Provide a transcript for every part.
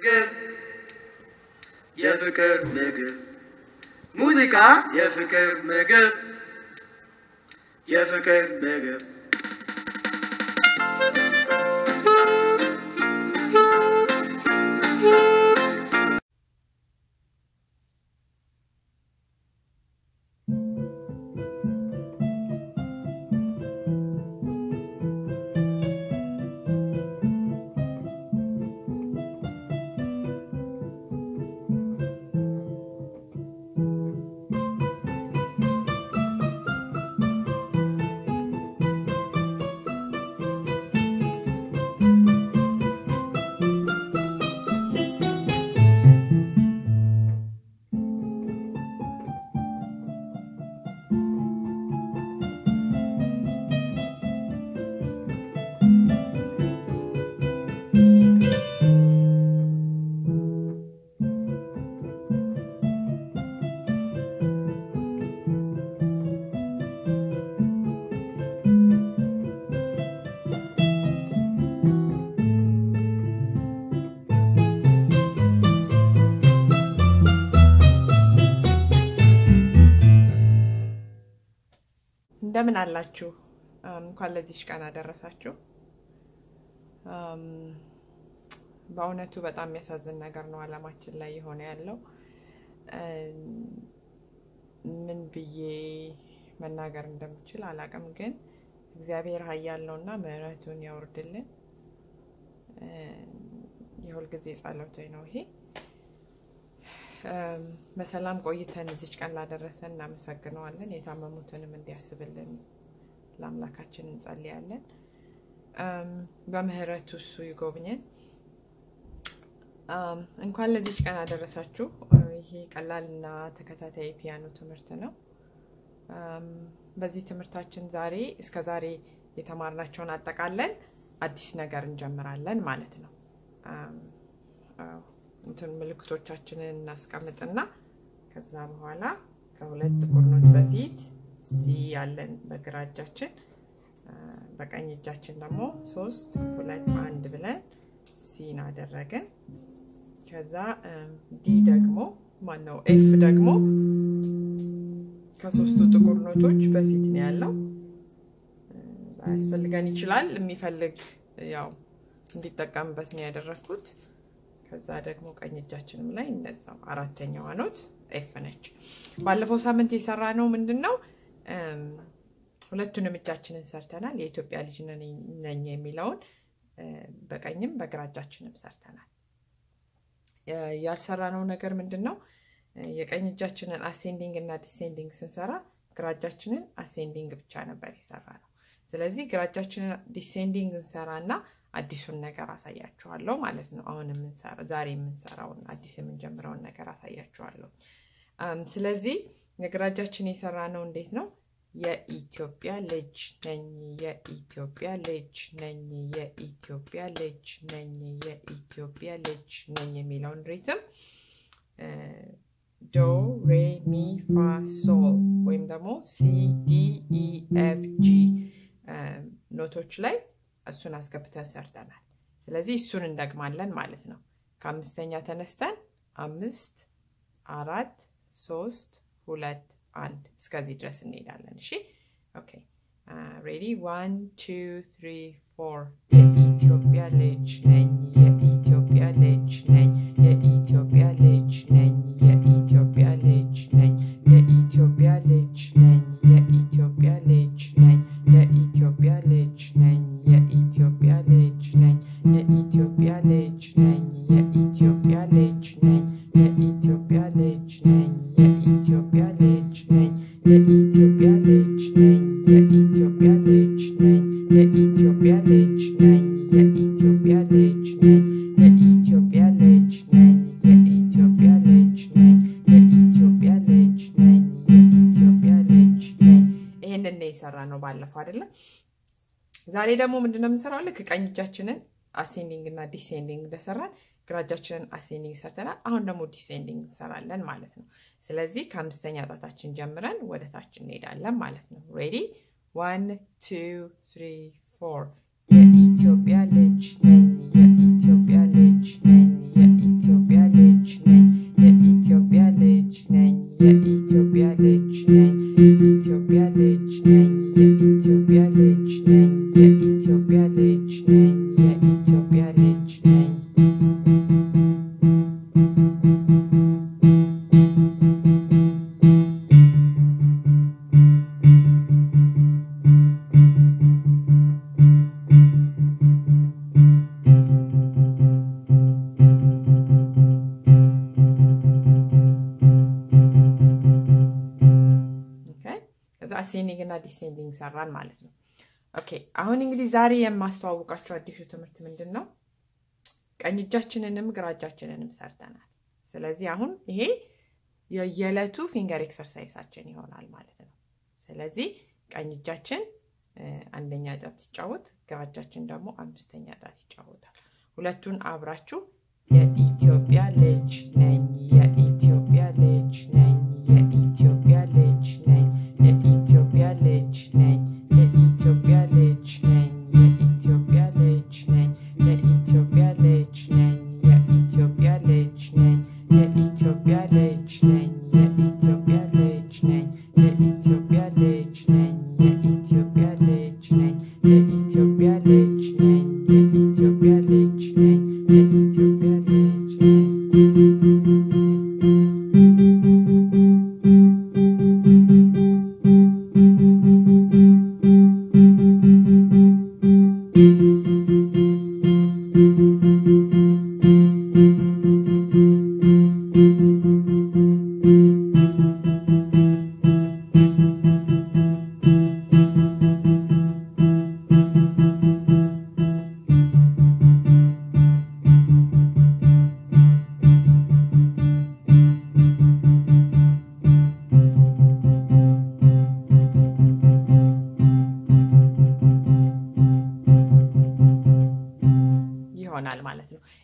Geld. Je verkeert me geld. Muzika, je verkeert me እንደምን አላችሁ? እንኳን ለዚች ቀን አደረሳችሁ። በእውነቱ በጣም የሚያሳዝን ነገር ነው ዓለማችን ላይ የሆነ ያለው። ምን ብዬ መናገር እንደምችል አላውቅም፣ ግን እግዚአብሔር ኃያል ነው እና ምሕረቱን ያውርድልን። የሁልጊዜ ጸሎቴ ነው ይሄ። በሰላም ቆይተን እዚች ቀን ላደረሰን እናመሰግነዋለን። የታመሙትንም እንዲያስብልን ለአምላካችን እንጸልያለን። በምህረቱ እሱ ይጎብኘን። እንኳን ለዚች ቀን አደረሳችሁ። ይሄ ቀላልና ተከታታይ ፒያኖ ትምህርት ነው። በዚህ ትምህርታችን ዛሬ እስከ ዛሬ የተማርናቸውን አጠቃለን አዲስ ነገር እንጀምራለን ማለት ነው። እንትን ምልክቶቻችንን እናስቀምጥና ከዛ በኋላ ከሁለት ጥቁር ኖት በፊት C ያለን በግራ እጃችን በቀኝ እጃችን ደግሞ ሶስት ሁለት አንድ ብለን C ን አደረግን። ከዛ D ደግሞ ማነው F ደግሞ ከሶስቱ ጥቁር ኖቶች በፊት ነው ያለው። ላያስፈልገን ይችላል። የሚፈልግ ያው እንዲጠቀምበት ነው ያደረግኩት። ከዛ ደግሞ ቀኝ እጃችንም ላይ እንደዛው አራተኛዋ ኖት F ነች። ባለፈው ሳምንት የሰራነው ምንድን ነው ሁለቱንም እጃችንን ሰርተናል። የኢትዮጵያ ልጅ ነኝ የሚለውን በቀኝም በግራ እጃችንም ሰርተናል። ያልሰራነው ነገር ምንድን ነው? የቀኝ እጃችንን ascending እና descending ስንሰራ ግራ እጃችንን ascending ብቻ ነበር የሰራነው። ስለዚህ ግራ እጃችንን descending እንሰራ እና አዲሱን ነገር አሳያችኋለሁ ማለት ነው። አሁን የምንሰራ ዛሬ የምንሰራውን አዲስ የምንጀምረውን ነገር አሳያችኋለሁ። ስለዚህ የግራ እጃችን የሰራነው እንዴት ነው? የኢትዮጵያ ልጅ ነኝ፣ የኢትዮጵያ ልጅ ነኝ፣ የኢትዮጵያ ልጅ ነኝ፣ የኢትዮጵያ ልጅ ነኝ የሚለውን rhythm ዶ ሬ ሚ ፋ ሶል ወይም ደግሞ C D E F G ኖቶች ላይ እሱን አስገብተን ሰርተናል። ስለዚህ እሱን እንደግማለን ማለት ነው። ከአምስተኛ ተነስተን አምስት፣ አራት፣ ሶስት፣ ሁለት፣ አንድ እስከዚህ ድረስ እንሄዳለን። እሺ okay ready one two three four የኢትዮጵያ ልጅ ነኝ፣ የኢትዮጵያ ልጅ ነኝ፣ የኢትዮጵያ ባለፈው አይደለም። ዛሬ ደግሞ ምንድነው የምንሰራው? ልክ ቀኝ እጃችንን ascending እና descending እንደሰራን ግራ እጃችንን ascending ሰርተናል። አሁን ደግሞ descending እንሰራለን ማለት ነው። ስለዚህ ከአምስተኛ ጣታችን ጀምረን ወደ ታች እንሄዳለን ማለት ነው። ready one two three four የኢትዮጵያ ልጅ ascending descending ሰራን ማለት ነው። okay አሁን እንግዲህ ዛሬ የማስተዋውቃቸው አዲሱ ትምህርት ምንድን ነው? ቀኝ እጃችንንም ግራ እጃችንንም ሰርተናል። ስለዚህ አሁን ይሄ የየዕለቱ finger exercise ኣችን ይሆናል ማለት ነው። ስለዚህ ቀኝ እጃችን አንደኛ ጣት ሲጫወት፣ ግራ እጃችን ደግሞ አምስተኛ ጣት ይጫወታል። ሁለቱን አብራችሁ የኢትዮጵያ ልጅ ነኝ፣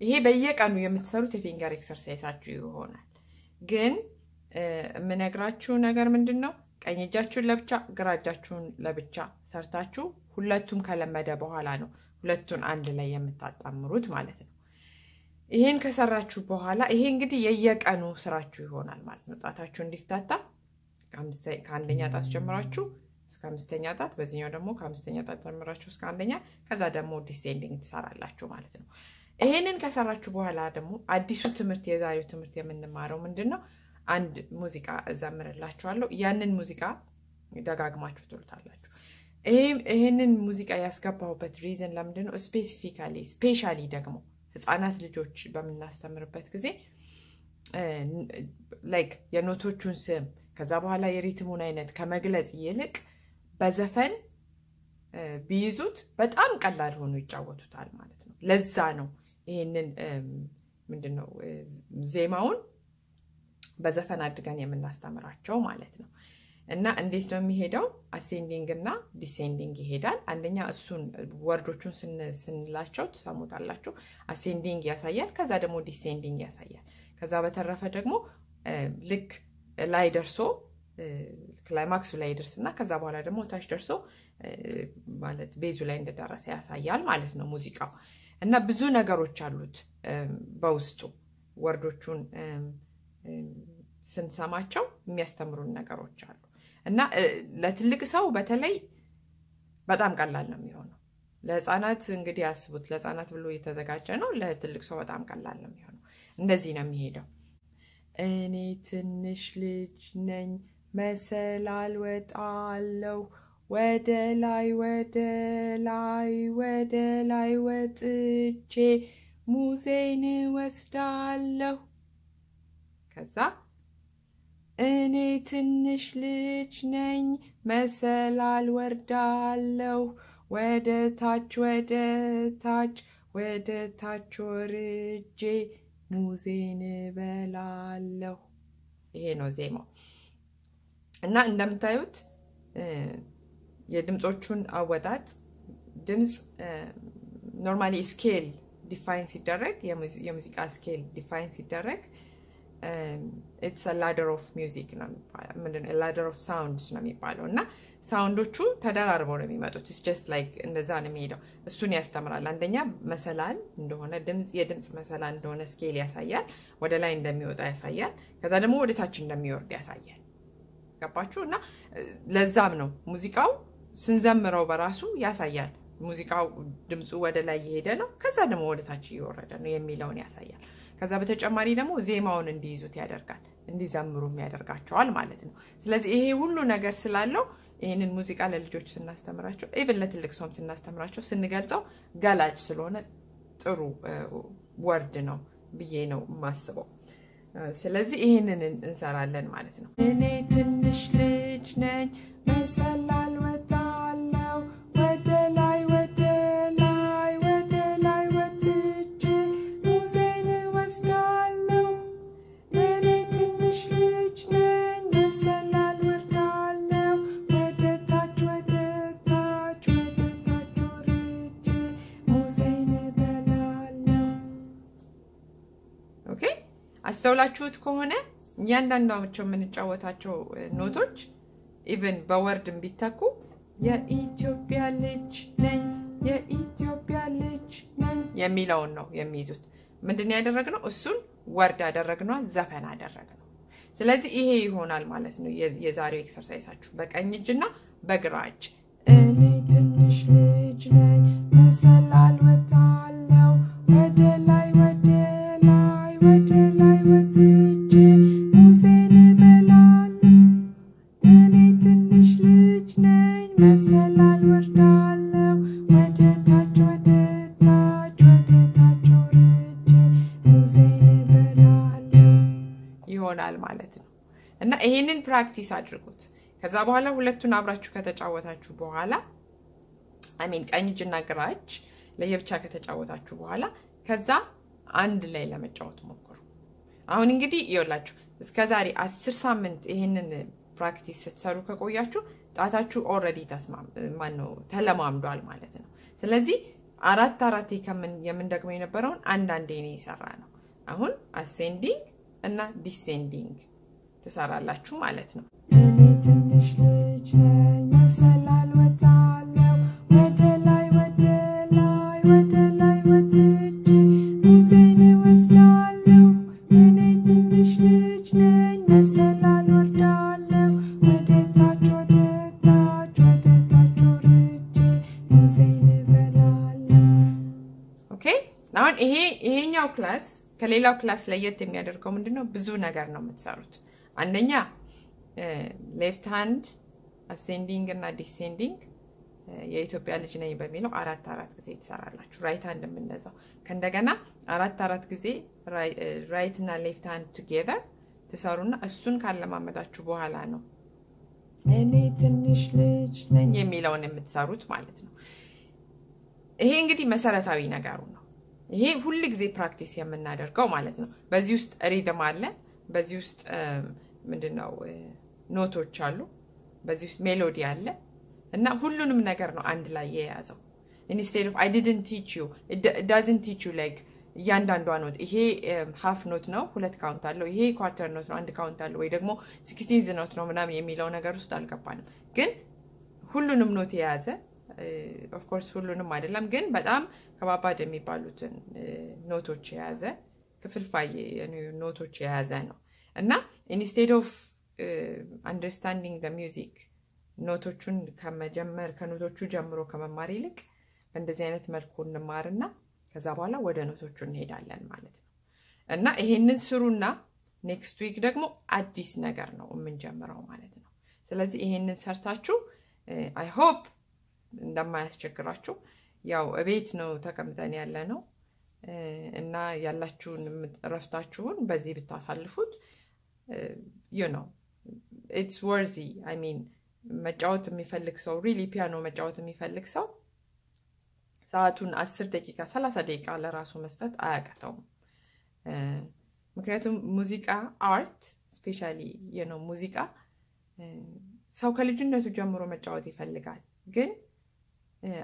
ይሄ በየቀኑ የምትሰሩት የ finger exercise ኣችሁ ይሆናል። ግን የምነግራችሁ ነገር ምንድን ነው? ቀኝ እጃችሁን ለብቻ ግራ እጃችሁን ለብቻ ሰርታችሁ ሁለቱም ከለመደ በኋላ ነው ሁለቱን አንድ ላይ የምታጣምሩት ማለት ነው። ይሄን ከሰራችሁ በኋላ ይሄ እንግዲህ የየቀኑ ስራችሁ ይሆናል ማለት ነው። ጣታችሁ እንዲፍታታ ከአንደኛ ጣት ጀምራችሁ እስከ አምስተኛ ጣት፣ በዚህኛው ደግሞ ከአምስተኛ ጣት ጀምራችሁ እስከ አንደኛ፣ ከዛ ደግሞ descending ትሰራላችሁ ማለት ነው። ይሄንን ከሰራችሁ በኋላ ደግሞ አዲሱ ትምህርት የዛሬው ትምህርት የምንማረው ምንድን ነው? አንድ ሙዚቃ እዘምርላችኋለሁ። ያንን ሙዚቃ ደጋግማችሁ ትሉታላችሁ። ይህንን ሙዚቃ ያስገባሁበት reason ለምንድን ነው? specifically specially ደግሞ ህፃናት ልጆች በምናስተምርበት ጊዜ like የኖቶቹን ስም ከዛ በኋላ የ rhythm ኡን አይነት ከመግለጽ ይልቅ በዘፈን ቢይዙት በጣም ቀላል ሆኖ ይጫወቱታል ማለት ነው። ለዛ ነው ይህንን ምንድን ነው ዜማውን በዘፈን አድርገን የምናስተምራቸው ማለት ነው። እና እንዴት ነው የሚሄደው? ascending እና descending ይሄዳል። አንደኛ እሱን word ኦቹን ስንላቸው ትሰሙታላችሁ። ascending ያሳያል፣ ከዛ ደግሞ descending ያሳያል። ከዛ በተረፈ ደግሞ ልክ ላይ ደርሶ climax ኡ ላይ ደርስ እና ከዛ በኋላ ደግሞ ታች ደርሶ ማለት bass ኡ ላይ እንደደረሰ ያሳያል ማለት ነው ሙዚቃው። እና ብዙ ነገሮች አሉት በውስጡ word ኦቹን ስንሰማቸው የሚያስተምሩን ነገሮች አሉ እና ለትልቅ ሰው በተለይ በጣም ቀላል ነው የሚሆነው። ለህፃናት እንግዲህ ያስቡት፣ ለህፃናት ብሎ የተዘጋጀ ነው። ለትልቅ ሰው በጣም ቀላል ነው የሚሆነው። እንደዚህ ነው የሚሄደው። እኔ ትንሽ ልጅ ነኝ፣ መሰላል ወጣለው ወደ ላይ ወደ ላይ ወደ ላይ ወጥቼ ሙዜን ወስዳለሁ። ከዛ እኔ ትንሽ ልጅ ነኝ መሰላል ወርዳለሁ ወደ ታች ወደ ታች ወደ ታች ወርጄ ሙዜን እበላለሁ። ይሄ ነው ዜማው እና እንደምታዩት የድምፆቹን አወጣጥ ድምፅ normally scale define ሲደረግ የሙዚቃ scale define ሲደረግ it's ladder of music ነው የሚባለው፣ ladder of sounds ነው የሚባለው እና sound ኦቹ ተደራርበው ነው የሚመጡት። it's just like እንደዛ ነው የሚሄደው። እሱን ያስተምራል። አንደኛ መሰላል እንደሆነ ድምፅ የድምፅ መሰላል እንደሆነ scale ያሳያል። ወደ ላይ እንደሚወጣ ያሳያል። ከዛ ደግሞ ወደ ታች እንደሚወርድ ያሳያል። ገባችሁ? እና ለዛም ነው ሙዚቃው ስንዘምረው በራሱ ያሳያል። ሙዚቃው ድምፁ ወደ ላይ እየሄደ ነው፣ ከዛ ደግሞ ወደ ታች እየወረደ ነው የሚለውን ያሳያል። ከዛ በተጨማሪ ደግሞ ዜማውን እንዲይዙት ያደርጋል፣ እንዲዘምሩም ያደርጋቸዋል ማለት ነው። ስለዚህ ይሄ ሁሉ ነገር ስላለው ይህንን ሙዚቃ ለልጆች ስናስተምራቸው even ለትልቅ ሰውም ስናስተምራቸው ስንገልጸው ገላጭ ስለሆነ ጥሩ word ነው ብዬ ነው የማስበው። ስለዚህ ይህንን እንሰራለን ማለት ነው። እኔ ትንሽ ልጅ ነኝ መሰላል አስተውላችሁት ከሆነ እያንዳንዳቸው የምንጫወታቸው ኖቶች even በ word ቢተኩ የኢትዮጵያ ልጅ ነኝ የኢትዮጵያ ልጅ ነኝ የሚለውን ነው የሚይዙት። ምንድን ያደረግነው? እሱን word ያደረግነው ዘፈን አደረግነው። ስለዚህ ይሄ ይሆናል ማለት ነው የዛሬው exercise አችሁ በቀኝ እጅና በግራ እጅ። እኔ ትንሽ ልጅ ነኝ መሰላል ወጣለው ወደ ይሄንን ፕራክቲስ አድርጉት። ከዛ በኋላ ሁለቱን አብራችሁ ከተጫወታችሁ በኋላ I mean ቀኝ እጅና ግራ እጅ ለየብቻ ከተጫወታችሁ በኋላ ከዛ አንድ ላይ ለመጫወት ሞክሩ። አሁን እንግዲህ ይኸውላችሁ እስከ ዛሬ አስር ሳምንት ይሄንን practice ስትሰሩ ከቆያችሁ ጣታችሁ already ማነው ተለማምዷል ማለት ነው። ስለዚህ አራት አራቴ የምንደግመው የነበረውን አንዳንዴ ነው የሰራ ነው። አሁን ascending እና descending ትሰራላችሁ ማለት ነው። እኔ ትንሽ ልጅ ነኝ መሰላል ወጣለው ወደ ላይ ወደ ላይ ወደ ላይ ወጥቼ ሙዜን እወስዳለሁ። እኔ ትንሽ ልጅ ነኝ መሰላል ወርዳለሁ ወደ ታች ወደ ታች ወደ ታች ወርጄ ሙዜን እበላለሁ። Okay አሁን ይሄ ይሄኛው class ከሌላው class ለየት የሚያደርገው ምንድን ነው? ብዙ ነገር ነው የምትሰሩት። አንደኛ left hand ascending እና descending የኢትዮጵያ ልጅ ነኝ በሚለው አራት አራት ጊዜ ትሰራላችሁ። right hand የምንለዛው ከእንደገና አራት አራት ጊዜ right እና left hand together ትሰሩና እሱን ካለማመዳችሁ በኋላ ነው እኔ ትንሽ ልጅ ነኝ የሚለውን የምትሰሩት ማለት ነው። ይሄ እንግዲህ መሰረታዊ ነገሩ ነው። ይሄ ሁል ጊዜ practice የምናደርገው ማለት ነው። በዚህ ውስጥ rhythm አለ። በዚህ ውስጥ ምንድን ነው ኖቶች አሉ። በዚህ ውስጥ melody አለ እና ሁሉንም ነገር ነው አንድ ላይ የያዘው። instead of I didn't teach you doesn't teach you like እያንዳንዷ note ይሄ half note ነው ሁለት count አለው፣ ይሄ quarter note ነው አንድ count አለው፣ ወይ ደግሞ sixteenth note ነው ምናምን የሚለው ነገር ውስጥ አልገባንም። ግን ሁሉንም note የያዘ of course ሁሉንም አይደለም፣ ግን በጣም ከባባድ የሚባሉትን ኖቶች የያዘ ክፍልፋይ ኖቶች የያዘ ነው። እና instead of understanding the music ኖቶቹን ከመጀመር ከኖቶቹ ጀምሮ ከመማር ይልቅ በእንደዚህ አይነት መልኩ እንማርና ከዛ በኋላ ወደ ኖቶቹ እንሄዳለን ማለት ነው። እና ይሄንን ስሩና next week ደግሞ አዲስ ነገር ነው የምንጀምረው ማለት ነው። ስለዚህ ይሄንን ሰርታችሁ I hope እንደማያስቸግራችሁ ያው እቤት ነው ተቀምጠን ያለ ነው እና ያላችሁን እረፍታችሁን በዚህ ብታሳልፉት you know it's worthy I mean መጫወት የሚፈልግ ሰው really ፒያኖ መጫወት የሚፈልግ ሰው ሰዓቱን አስር ደቂቃ ሰላሳ ደቂቃ ለራሱ መስጠት አያቅተውም። ምክንያቱም ሙዚቃ art especially ነው ሙዚቃ ሰው ከልጅነቱ ጀምሮ መጫወት ይፈልጋል። ግን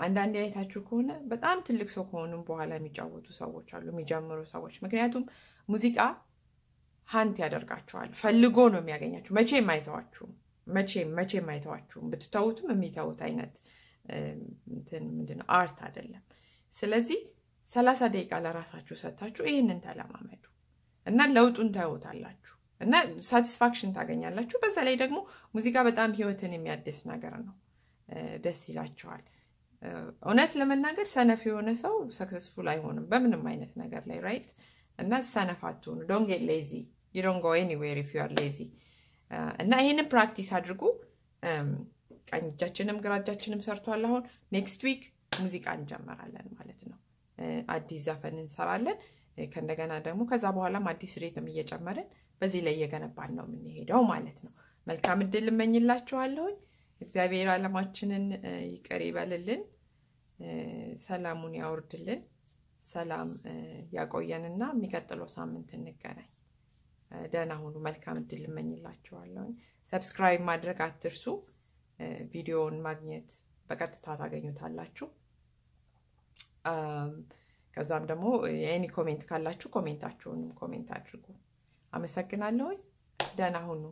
አንዳንዴ አይታችሁ ከሆነ በጣም ትልቅ ሰው ከሆኑም በኋላ የሚጫወቱ ሰዎች አሉ፣ የሚጀምሩ ሰዎች። ምክንያቱም ሙዚቃ haunt ያደርጋቸዋል፣ ፈልጎ ነው የሚያገኛችሁ። መቼም አይተዋችሁም፣ መቼም መቼም አይተዋችሁም። ብትተዉትም የሚተዉት አይነት ምንድነው art አይደለም። ስለዚህ ሰላሳ ደቂቃ ለራሳችሁ ሰጥታችሁ ይህንን ተለማመዱ እና ለውጡን ታዩታላችሁ እና satisfaction ታገኛላችሁ። በዛ ላይ ደግሞ ሙዚቃ በጣም ህይወትን የሚያድስ ነገር ነው። ደስ ይላቸዋል። እውነት ለመናገር ሰነፍ የሆነ ሰው successful አይሆንም በምንም አይነት ነገር ላይ right። እና ሰነፍ አትሆኑ። don't get lazy you don't go anywhere if you are lazy። እና ይህንን practice አድርጉ። ቀኝ እጃችንም ግራ እጃችንም ሰርቷል። አሁን next week ሙዚቃ እንጀምራለን ማለት ነው። አዲስ ዘፈን እንሰራለን። ከእንደገና ደግሞ ከዛ በኋላም አዲስ rhythm እየጨመርን በዚህ ላይ እየገነባን ነው የምንሄደው ማለት ነው። መልካም እድል እመኝላችኋለሁኝ። እግዚአብሔር ዓለማችንን ይቅር ይበልልን፣ ሰላሙን ያውርድልን፣ ሰላም ያቆየንና የሚቀጥለው ሳምንት እንገናኝ። ደህና ሁኑ። መልካም እድል እመኝላችኋለሁ። subscribe ማድረግ አትርሱ። ቪዲዮውን ማግኘት በቀጥታ ታገኙታላችሁ። ከዛም ደግሞ የ any comment ካላችሁ comment አችሁንም comment አድርጉ። አመሰግናለሁ። ደህና ሁኑ።